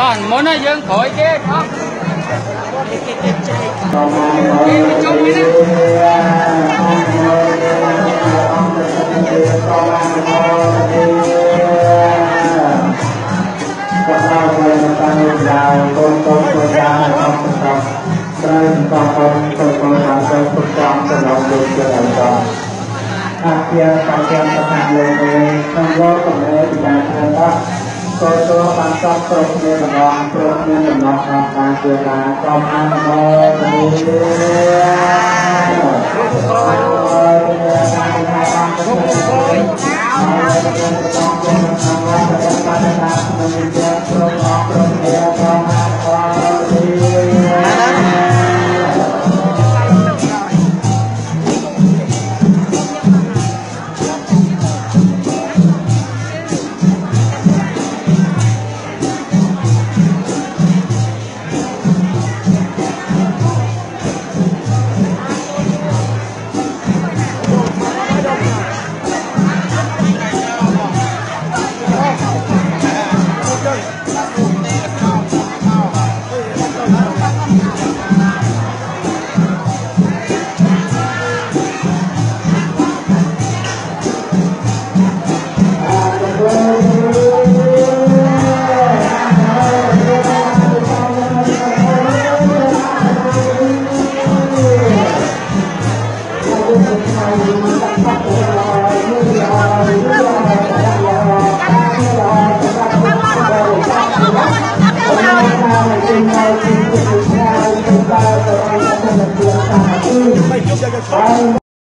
តោះមុនណាយើងក្រោយគេថោះជុំវិញក៏ដល់ពេលតាមយ៉ាងកូនកូនប្រការរបស់ព្រះត្រូវបន្តទៅទៅតាមទៅប្រចាំទៅដល់លោកជាដល់អាជាតាមទាំងប្រកាសលើនេះក្នុងវត្តកម្រិតពិចារណាថាក៏ទៅបានសពគ្រប់គ្នាម្ដងគ្រប់គ្នាដំណោះតាមការជួយការក្រុមអនុមោទនា Ay,